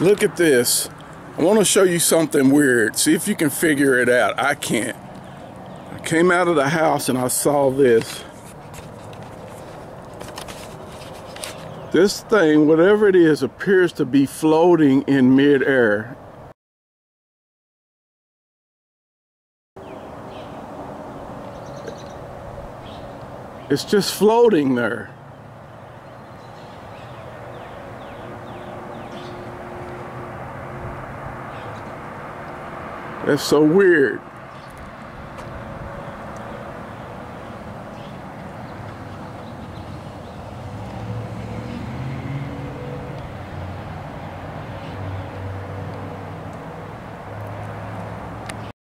Look at this. I want to show you something weird. See if you can figure it out. I can't. I came out of the house and I saw this. This thing, whatever it is, appears to be floating in midair. It's just floating there. That's so weird.